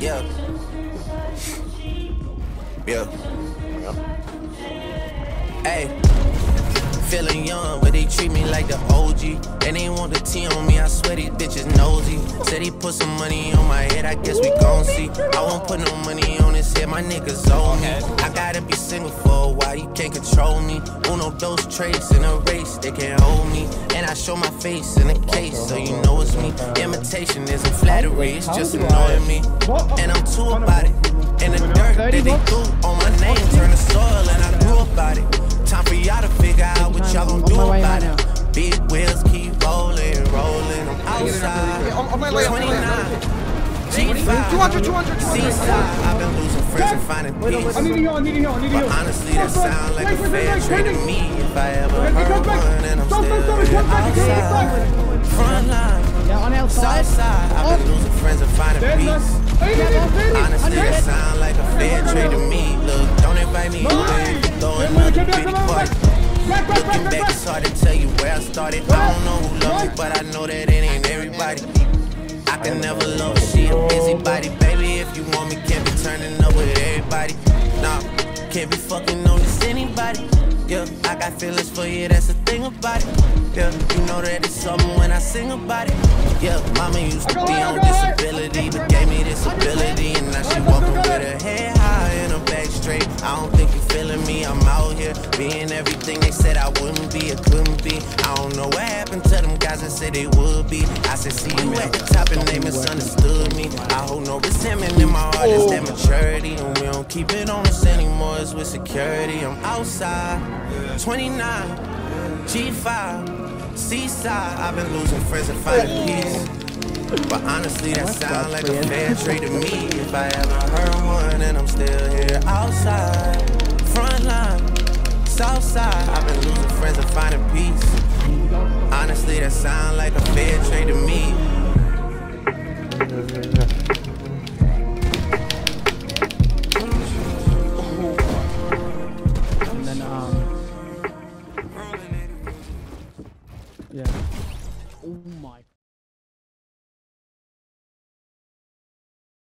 Yeah. Yeah. Hey. Feeling young, but they treat me like the OG. And they want the T on me, I swear these bitches nosy. Said he put some money on my head, I guess we gon' see. I won't put no money on his head, my niggas owe me. I gotta be single for a while, you can't control me. Uno, those traits in a race, they can't hold me. And I show my face in a case, so you know it's me. Imitation isn't flattery, it's just annoying me. And I'm too about it. And the dirt that they threw on my name turn to soil, and I grew about it. Time for y'all to figure out what y'all gon' do about it. Big wheels keep rolling, rolling. I'm outside. On, on my way, on my 29. way. G5. 200, 200, 200. Seaside. I've been losing friends and finding peace. I need to heal, I need to heal, I need to heal. But honestly, that Stop, stop. sound like Wait, a wait, fair wait, trade wait, to wait. me. If I ever Let me heard come back. one, Been losing friends and finding peace. Honestly, that sound like a fair trade to me. Look, don't invite me over if you throw another pity party. Looking back. it's hard to tell you where I started. I don't know who loved me, but I know that it ain't everybody. I can never love her, she a busybody. Baby, if you want me, can't be turning up with everybody. Nah, can't be fucking on this anybody. Yeah, I got feelings for you, that's the thing about it. Yeah, you know that it's something when I sing about it. Yeah, mama used to be on disability, but gave me this ability. And now she walking with her head high and her back straight. I don't think you feeling me, I'm out here being everything they said I wouldn't be, it couldn't be. I don't know what happened to them guys that said they would be. I said, see you at the top and they misunderstood me. I hold no resentment in my heart, it's that maturity. And we don't keep it on us anymore, with security. I'm outside, 29, G5, Seaside. I've been losing friends and finding peace. But honestly, that sound like a fair trade to me. If I ever heard one, and I'm still here outside. Front line, south side. I've been losing friends and finding peace. Honestly, that sound like a fair trade to me. Oh my